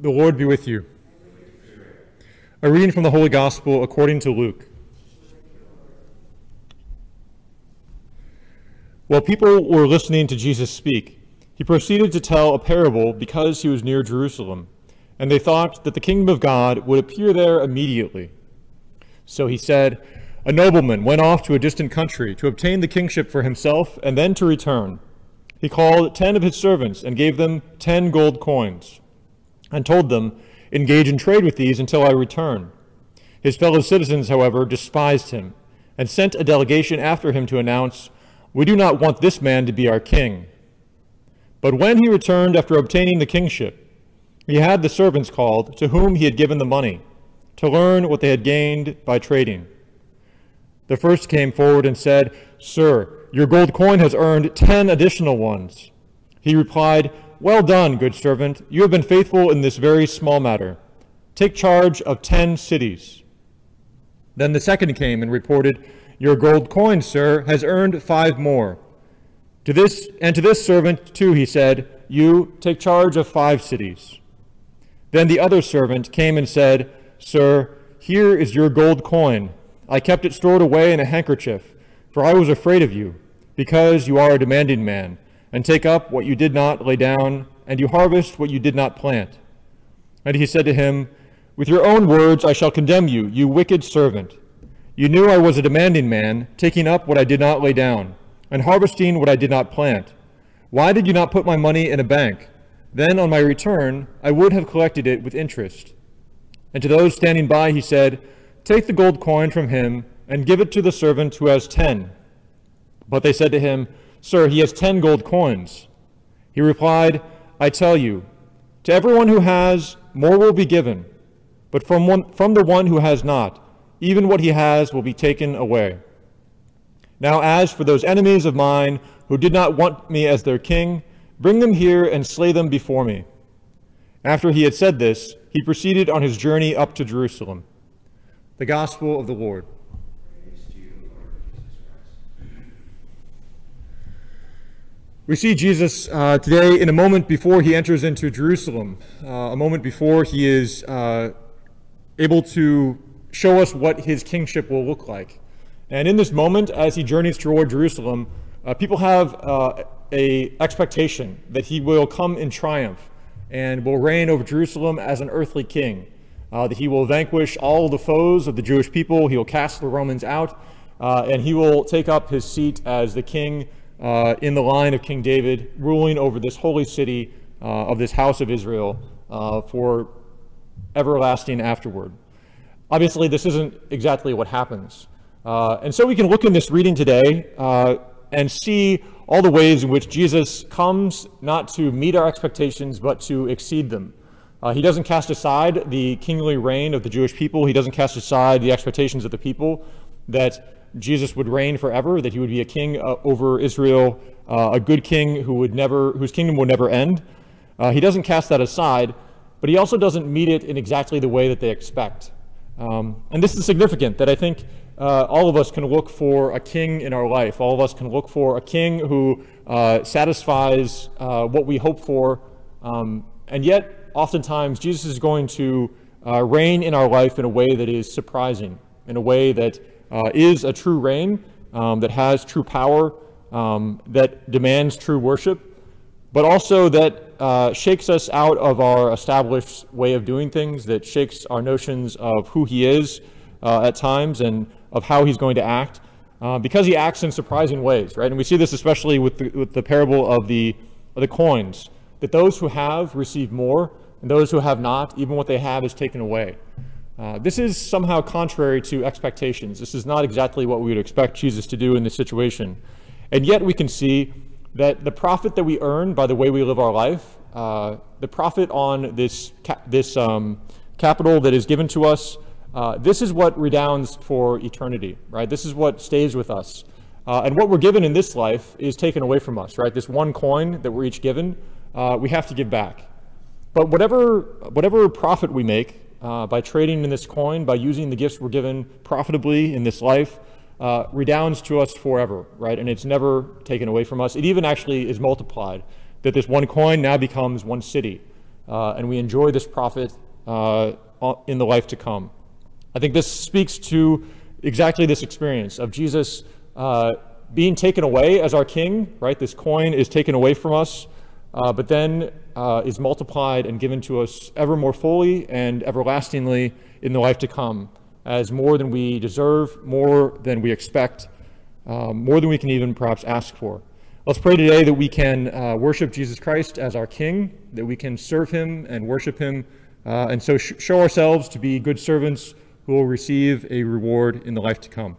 The Lord be with you. A reading from the Holy Gospel according to Luke. While people were listening to Jesus speak, he proceeded to tell a parable because he was near Jerusalem, and they thought that the kingdom of God would appear there immediately. So he said, A nobleman went off to a distant country to obtain the kingship for himself and then to return. He called ten of his servants and gave them ten gold coins and told them, Engage in trade with these until I return. His fellow citizens, however, despised him and sent a delegation after him to announce, We do not want this man to be our king. But when he returned after obtaining the kingship, he had the servants called, to whom he had given the money, to learn what they had gained by trading. The first came forward and said, Sir, your gold coin has earned ten additional ones. He replied, well done, good servant. You have been faithful in this very small matter. Take charge of ten cities. Then the second came and reported, Your gold coin, sir, has earned five more. To this and to this servant too he said, You take charge of five cities. Then the other servant came and said, Sir, here is your gold coin. I kept it stored away in a handkerchief, for I was afraid of you, because you are a demanding man and take up what you did not lay down, and you harvest what you did not plant. And he said to him, With your own words I shall condemn you, you wicked servant. You knew I was a demanding man, taking up what I did not lay down, and harvesting what I did not plant. Why did you not put my money in a bank? Then on my return I would have collected it with interest. And to those standing by he said, Take the gold coin from him, and give it to the servant who has ten. But they said to him, Sir, he has ten gold coins. He replied, I tell you, to everyone who has, more will be given, but from, one, from the one who has not, even what he has will be taken away. Now, as for those enemies of mine who did not want me as their king, bring them here and slay them before me. After he had said this, he proceeded on his journey up to Jerusalem. The Gospel of the Lord. We see Jesus uh, today in a moment before he enters into Jerusalem, uh, a moment before he is uh, able to show us what his kingship will look like. And in this moment, as he journeys toward Jerusalem, uh, people have uh, a expectation that he will come in triumph and will reign over Jerusalem as an earthly king, uh, that he will vanquish all the foes of the Jewish people, he will cast the Romans out, and he will take up his seat as the king uh, in the line of King David, ruling over this holy city uh, of this house of Israel uh, for everlasting afterward. Obviously, this isn't exactly what happens. Uh, and so we can look in this reading today uh, and see all the ways in which Jesus comes not to meet our expectations, but to exceed them. Uh, he doesn't cast aside the kingly reign of the Jewish people. He doesn't cast aside the expectations of the people that Jesus would reign forever, that he would be a king uh, over Israel, uh, a good king who would never, whose kingdom would never end. Uh, he doesn't cast that aside, but he also doesn't meet it in exactly the way that they expect. Um, and this is significant that I think uh, all of us can look for a king in our life. All of us can look for a king who uh, satisfies uh, what we hope for. Um, and yet, oftentimes, Jesus is going to reign in our life in a way that is surprising, in a way that uh, is a true reign um, that has true power, um, that demands true worship, but also that uh, shakes us out of our established way of doing things, that shakes our notions of who he is uh, at times and of how he's going to act, uh, because he acts in surprising ways, right? And we see this especially with the, with the parable of the, of the coins, that those who have receive more, and those who have not, even what they have is taken away. Uh, this is somehow contrary to expectations. This is not exactly what we would expect Jesus to do in this situation. And yet we can see that the profit that we earn by the way we live our life, uh, the profit on this, this um, capital that is given to us, uh, this is what redounds for eternity, right? This is what stays with us. Uh, and what we're given in this life is taken away from us, right? This one coin that we're each given, uh, we have to give back. But whatever, whatever profit we make, uh, by trading in this coin, by using the gifts we're given profitably in this life, uh, redounds to us forever, right? And it's never taken away from us. It even actually is multiplied, that this one coin now becomes one city. uh, and we enjoy this profit uh, in the life to come. I think this speaks to exactly this experience of Jesus uh, being taken away as our king, right? This coin is taken away from us, uh, but then uh, is multiplied and given to us ever more fully and everlastingly in the life to come as more than we deserve, more than we expect, um, more than we can even perhaps ask for. Let's pray today that we can uh, worship Jesus Christ as our King, that we can serve him and worship him, uh, and so sh- show ourselves to be good servants who will receive a reward in the life to come.